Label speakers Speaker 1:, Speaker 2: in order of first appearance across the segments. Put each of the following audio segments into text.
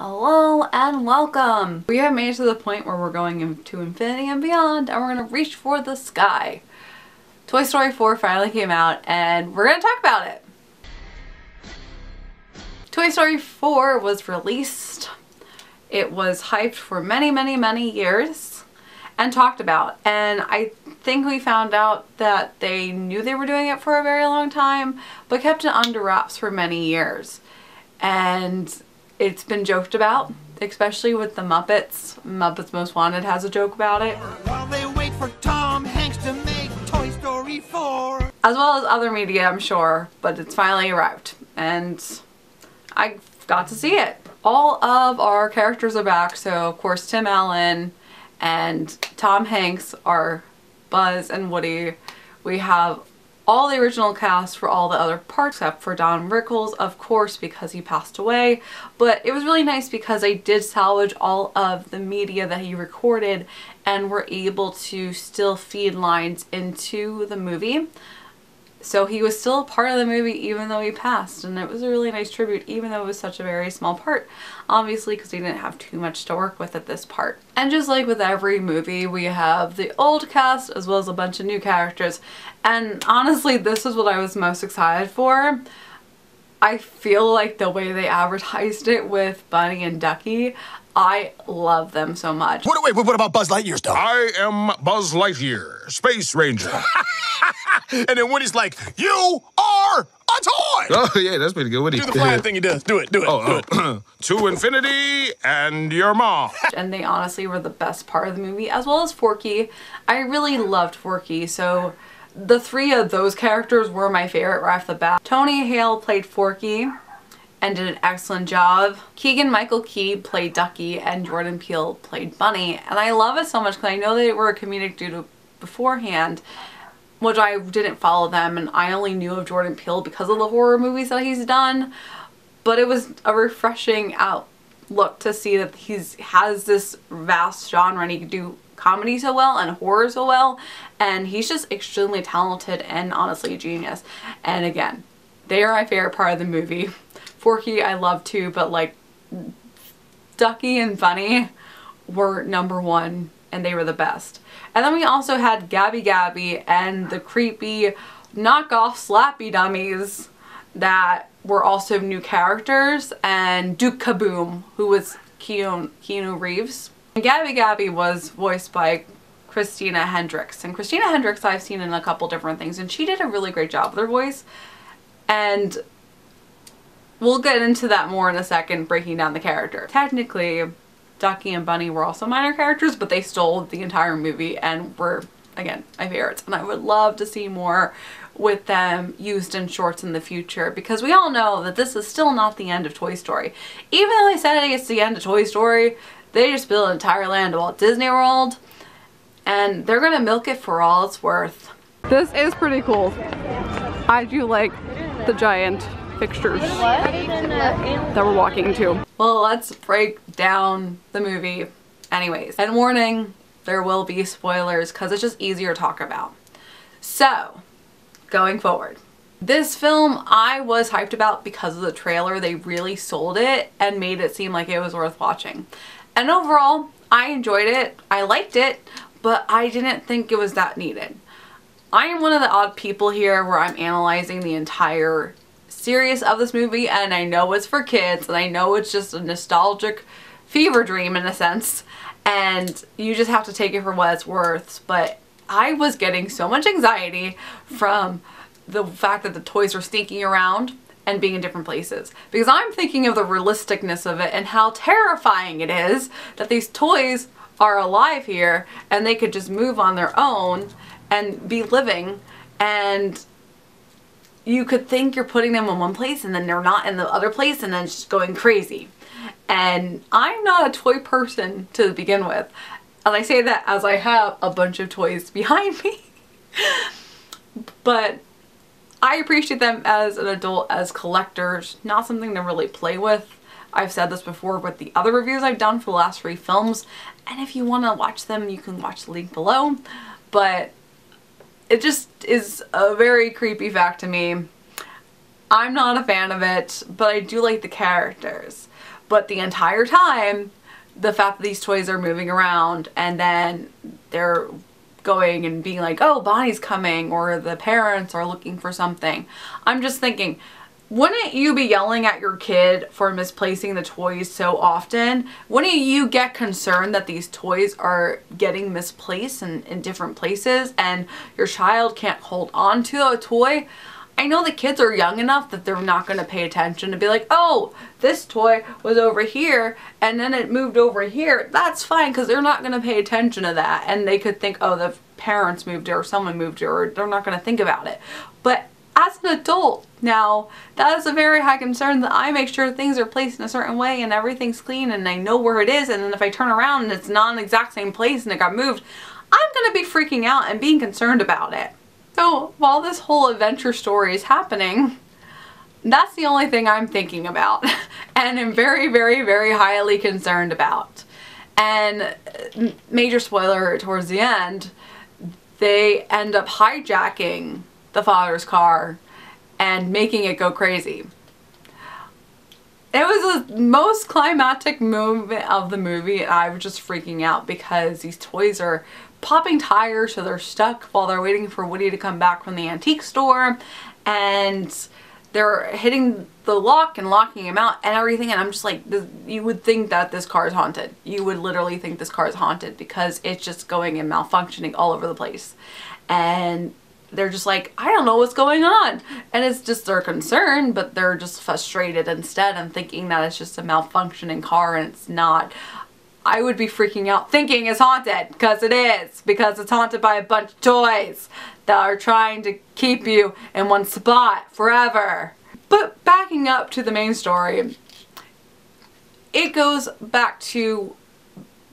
Speaker 1: Hello and welcome! We have made it to the point where we're going into infinity and beyond and we're going to reach for the sky. Toy Story 4 finally came out and we're going to talk about it. Toy Story 4 was released. It was hyped for many, many, many years and talked about. And I think we found out that they knew they were doing it for a very long time, but kept it under wraps for many years. And it's been joked about, especially with the Muppets. Muppets Most Wanted has a joke about it.
Speaker 2: While they wait for Tom Hanks to make Toy Story 4.
Speaker 1: As well as other media, I'm sure, but it's finally arrived. And I got to see it. All of our characters are back, so of course Tim Allen and Tom Hanks are Buzz and Woody. We have all the original cast for all the other parts except for Don Rickles, of course, because he passed away. But it was really nice because I did salvage all of the media that he recorded and were able to still feed lines into the movie. So he was still a part of the movie even though he passed and it was a really nice tribute even though it was such a very small part. Obviously because he didn't have too much to work with at this part. And just like with every movie we have the old cast as well as a bunch of new characters and honestly this is what I was most excited for. I feel like the way they advertised it with Bunny and Ducky, I love them so much.
Speaker 2: What, wait, what about Buzz Lightyear stuff?
Speaker 3: I am Buzz Lightyear, Space Ranger.
Speaker 2: and then Woody's like, you are a toy!
Speaker 3: oh, yeah, that's pretty good. Woody.
Speaker 2: Do the flying thing he does. Do it, do it,
Speaker 3: Oh,
Speaker 2: do oh. it.
Speaker 3: oh. to infinity and your mom.
Speaker 1: and they honestly were the best part of the movie as well as Forky. I really loved Forky so the three of those characters were my favorite right off the bat. Tony Hale played Forky and did an excellent job. Keegan Michael Key played Ducky and Jordan Peele played Bunny and I love it so much because I know they were a comedic duo beforehand which I didn't follow them and I only knew of Jordan Peele because of the horror movies that he's done. But it was a refreshing outlook to see that he's has this vast genre and he can do comedy so well and horror so well. And he's just extremely talented and honestly a genius. And again they are my favorite part of the movie. Forky I love too but like Ducky and Bunny were number one and they were the best and then we also had Gabby Gabby and the creepy knockoff slappy dummies that were also new characters and Duke Kaboom who was Keanu, Keanu Reeves. And Gabby Gabby was voiced by Christina Hendricks and Christina Hendricks I've seen in a couple different things and she did a really great job with her voice and we'll get into that more in a second breaking down the character. Technically Ducky and Bunny were also minor characters, but they stole the entire movie and were, again, my favorites. And I would love to see more with them used in shorts in the future because we all know that this is still not the end of Toy Story. Even though they said it's the end of Toy Story, they just built an entire land of Walt Disney World and they're gonna milk it for all it's worth. This is pretty cool. I do like the giant fixtures that we're walking to. Well, let's break down the movie anyways. And warning, there will be spoilers because it's just easier to talk about. So, going forward. This film I was hyped about because of the trailer. They really sold it and made it seem like it was worth watching. And overall, I enjoyed it. I liked it, but I didn't think it was that needed. I am one of the odd people here where I'm analyzing the entire series of this movie and I know it's for kids and I know it's just a nostalgic fever dream in a sense and you just have to take it for what it's worth. But I was getting so much anxiety from the fact that the toys were sneaking around and being in different places. Because I'm thinking of the realisticness of it and how terrifying it is that these toys are alive here and they could just move on their own and be living and you could think you're putting them in one place and then they're not in the other place and then it's just going crazy. And I'm not a toy person to begin with. And I say that as I have a bunch of toys behind me. but I appreciate them as an adult, as collectors, not something to really play with. I've said this before with the other reviews I've done for the last three films. And if you want to watch them, you can watch the link below. But it just is a very creepy fact to me. I'm not a fan of it, but I do like the characters. But the entire time, the fact that these toys are moving around and then they're going and being like, oh, Bonnie's coming, or the parents are looking for something. I'm just thinking, wouldn't you be yelling at your kid for misplacing the toys so often? Wouldn't you get concerned that these toys are getting misplaced in, in different places and your child can't hold on to a toy? I know the kids are young enough that they're not going to pay attention to be like, oh, this toy was over here and then it moved over here. That's fine because they're not going to pay attention to that. And they could think, oh, the parents moved it or someone moved it or they're not going to think about it. But as an adult now, that is a very high concern that I make sure things are placed in a certain way and everything's clean and I know where it is and then if I turn around and it's not in the exact same place and it got moved, I'm going to be freaking out and being concerned about it. So while this whole adventure story is happening, that's the only thing I'm thinking about and am very, very, very highly concerned about. And uh, major spoiler towards the end, they end up hijacking the father's car and making it go crazy. It was the most climactic moment of the movie and I was just freaking out because these toys are popping tires so they're stuck while they're waiting for Woody to come back from the antique store and they're hitting the lock and locking him out and everything and I'm just like you would think that this car is haunted you would literally think this car is haunted because it's just going and malfunctioning all over the place and they're just like I don't know what's going on and it's just their concern but they're just frustrated instead and thinking that it's just a malfunctioning car and it's not I would be freaking out thinking it's haunted because it is because it's haunted by a bunch of toys that are trying to keep you in one spot forever. But backing up to the main story, it goes back to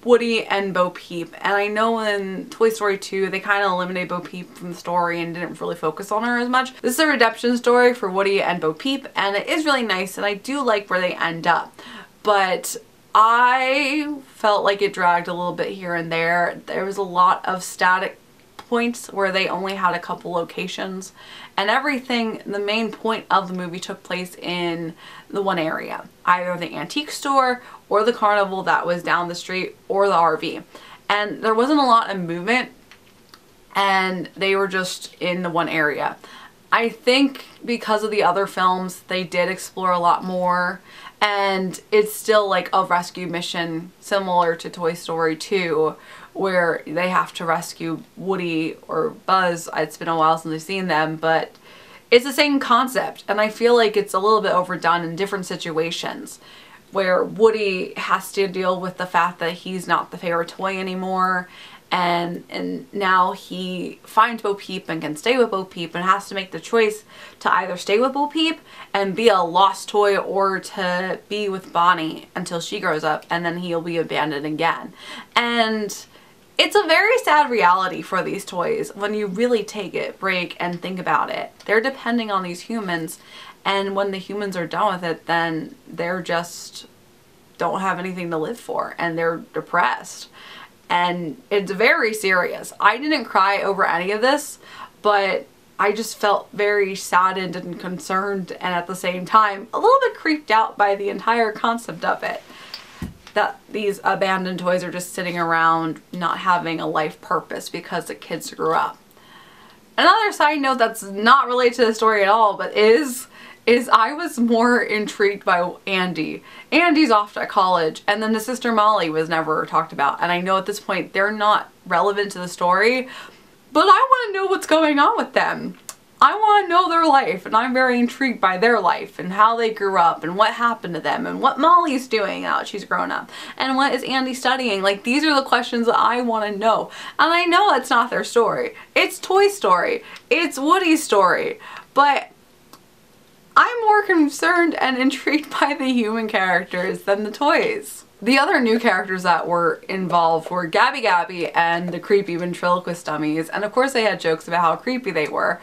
Speaker 1: Woody and Bo Peep. And I know in Toy Story 2, they kind of eliminated Bo Peep from the story and didn't really focus on her as much. This is a redemption story for Woody and Bo Peep, and it is really nice, and I do like where they end up. But I felt like it dragged a little bit here and there. There was a lot of static points where they only had a couple locations and everything, the main point of the movie took place in the one area. Either the antique store or the carnival that was down the street or the RV. And there wasn't a lot of movement and they were just in the one area. I think because of the other films, they did explore a lot more and it's still like a rescue mission similar to Toy Story 2 where they have to rescue Woody or Buzz. It's been a while since I've seen them, but it's the same concept and I feel like it's a little bit overdone in different situations where Woody has to deal with the fact that he's not the favorite toy anymore and and now he finds Bo Peep and can stay with Bo Peep and has to make the choice to either stay with Bo Peep and be a lost toy or to be with Bonnie until she grows up and then he'll be abandoned again. And it's a very sad reality for these toys when you really take it, break, and think about it. They're depending on these humans and when the humans are done with it then they're just don't have anything to live for and they're depressed and it's very serious. I didn't cry over any of this, but I just felt very saddened and concerned and at the same time a little bit creeped out by the entire concept of it. That these abandoned toys are just sitting around not having a life purpose because the kids grew up. Another side note that's not related to the story at all but is is I was more intrigued by Andy. Andy's off to college and then the sister Molly was never talked about and I know at this point they're not relevant to the story but I want to know what's going on with them. I want to know their life and I'm very intrigued by their life and how they grew up and what happened to them and what Molly's doing now that she's grown up and what is Andy studying. Like these are the questions that I want to know. And I know it's not their story. It's Toy Story. It's Woody's story. But I'm more concerned and intrigued by the human characters than the toys. The other new characters that were involved were Gabby Gabby and the creepy ventriloquist dummies and of course they had jokes about how creepy they were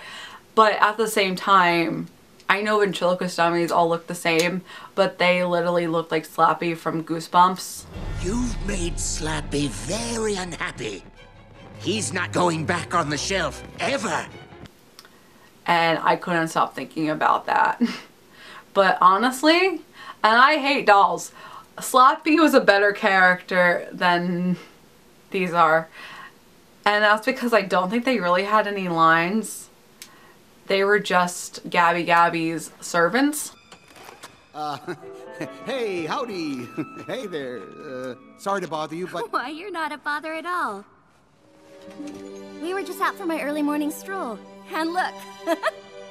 Speaker 1: but at the same time I know ventriloquist dummies all look the same but they literally look like Slappy from Goosebumps.
Speaker 4: You've made Slappy very unhappy. He's not going back on the shelf, ever
Speaker 1: and I couldn't stop thinking about that. but honestly, and I hate dolls, Slappy was a better character than these are. And that's because I don't think they really had any lines. They were just Gabby Gabby's servants.
Speaker 5: Uh, Hey, howdy. hey there. Uh, sorry to bother you, but
Speaker 6: Why, you're not a bother at all. We were just out for my early morning stroll. And look,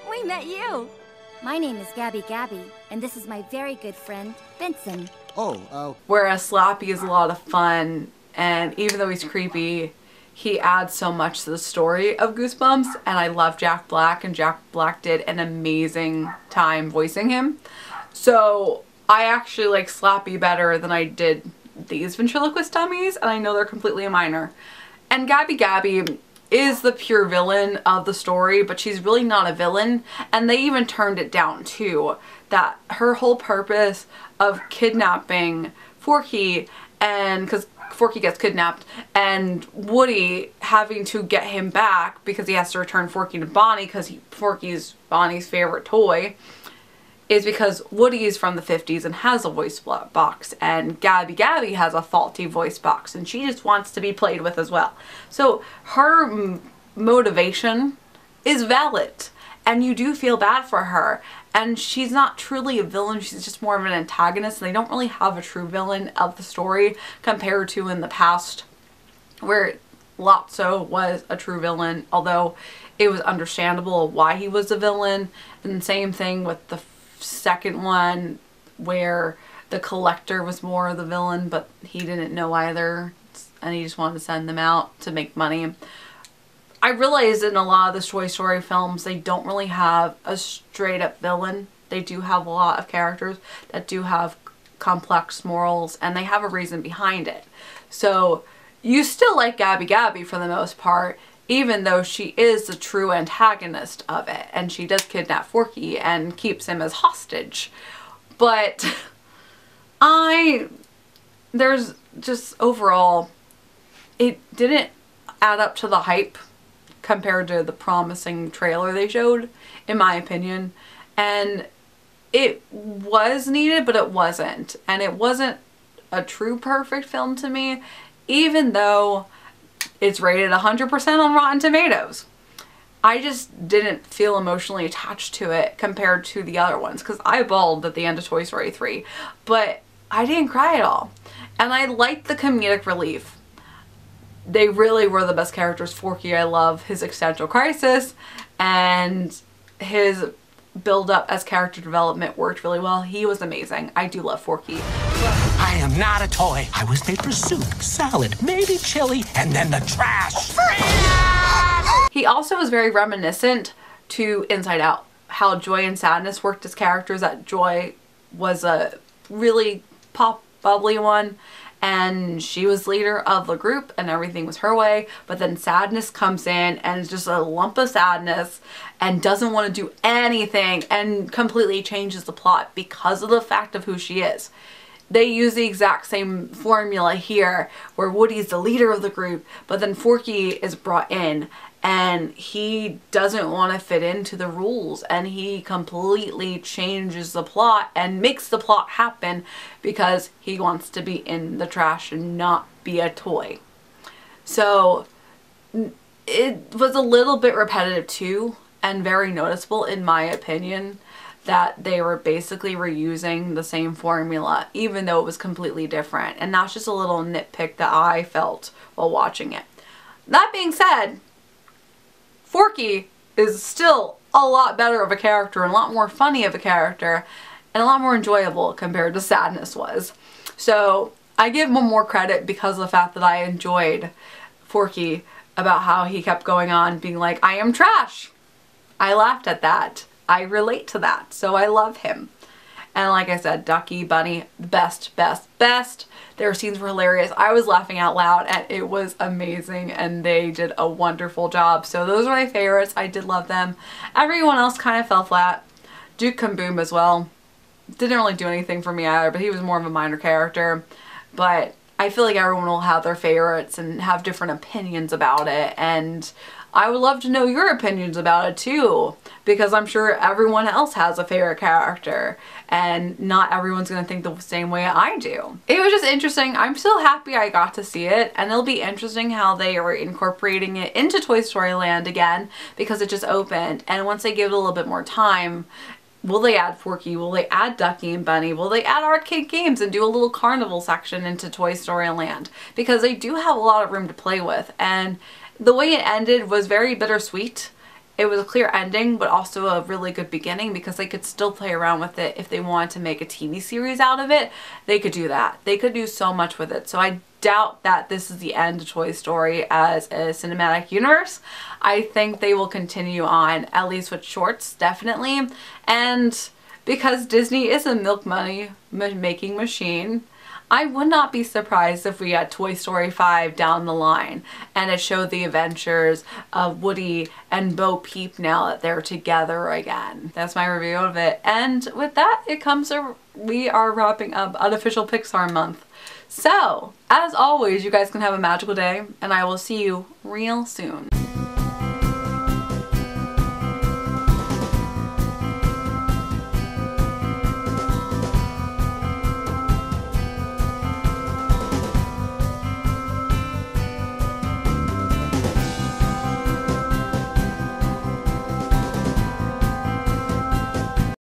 Speaker 6: we met you. My name is Gabby Gabby, and this is my very good friend, Benson.
Speaker 5: oh, uh,
Speaker 1: Whereas Slappy is a lot of fun, and even though he's creepy, he adds so much to the story of Goosebumps. And I love Jack Black, and Jack Black did an amazing time voicing him. So I actually like Slappy better than I did these ventriloquist dummies, and I know they're completely a minor. And Gabby Gabby is the pure villain of the story, but she's really not a villain. And they even turned it down too. That her whole purpose of kidnapping Forky and because Forky gets kidnapped and Woody having to get him back because he has to return Forky to Bonnie because Forky's Bonnie's favorite toy is because Woody is from the 50s and has a voice box, and Gabby Gabby has a faulty voice box, and she just wants to be played with as well. So her motivation is valid, and you do feel bad for her. And she's not truly a villain, she's just more of an antagonist, they don't really have a true villain of the story compared to in the past where Lotso was a true villain, although it was understandable why he was a villain. And same thing with the second one, where the collector was more of the villain, but he didn't know either, and he just wanted to send them out to make money. I realize in a lot of the Toy Story films, they don't really have a straight up villain. They do have a lot of characters that do have complex morals and they have a reason behind it. So you still like Gabby Gabby for the most part, even though she is the true antagonist of it. And she does kidnap Forky and keeps him as hostage. But I, there's just overall, it didn't add up to the hype compared to the promising trailer they showed, in my opinion. And it was needed, but it wasn't. And it wasn't a true perfect film to me, even though it's rated 100% on Rotten Tomatoes. I just didn't feel emotionally attached to it compared to the other ones because I bawled at the end of Toy Story 3, but I didn't cry at all. And I liked the comedic relief they really were the best characters. Forky, I love his existential crisis and his build up as character development worked really well. He was amazing. I do love Forky.
Speaker 4: I am not a toy. I was made for soup, salad, maybe chili, and then the trash.
Speaker 1: He also was very reminiscent to Inside Out. How Joy and Sadness worked as characters. That Joy was a really pop bubbly one and she was leader of the group and everything was her way but then sadness comes in and is just a lump of sadness and doesn't want to do anything and completely changes the plot because of the fact of who she is they use the exact same formula here where Woody's the leader of the group but then Forky is brought in and he doesn't want to fit into the rules and he completely changes the plot and makes the plot happen because he wants to be in the trash and not be a toy. So it was a little bit repetitive too and very noticeable in my opinion that they were basically reusing the same formula even though it was completely different and that's just a little nitpick that I felt while watching it. That being said, Forky is still a lot better of a character and a lot more funny of a character and a lot more enjoyable compared to Sadness was. So I give him more credit because of the fact that I enjoyed Forky about how he kept going on being like, I am trash. I laughed at that. I relate to that. So I love him. And like I said, Ducky, Bunny, best, best, best. Their scenes were hilarious. I was laughing out loud and it was amazing and they did a wonderful job. So those are my favorites. I did love them. Everyone else kind of fell flat. Duke Kaboom as well. Didn't really do anything for me either, but he was more of a minor character. But I feel like everyone will have their favorites and have different opinions about it and I would love to know your opinions about it too because I'm sure everyone else has a favorite character and not everyone's going to think the same way I do. It was just interesting. I'm still happy I got to see it and it'll be interesting how they are incorporating it into Toy Story Land again because it just opened and once they give it a little bit more time Will they add Forky? Will they add Ducky and Bunny? Will they add arcade games and do a little carnival section into Toy Story Land? Because they do have a lot of room to play with and the way it ended was very bittersweet. It was a clear ending, but also a really good beginning because they could still play around with it if they wanted to make a TV series out of it. They could do that. They could do so much with it. So I doubt that this is the end of Toy Story as a cinematic universe. I think they will continue on, at least with shorts, definitely. And because Disney is a milk money making machine, I would not be surprised if we got Toy Story 5 down the line and it showed the adventures of Woody and Bo Peep now that they're together again. That's my review of it. And with that, it comes we are wrapping up unofficial Pixar month. So, as always, you guys can have a magical day and I will see you real soon.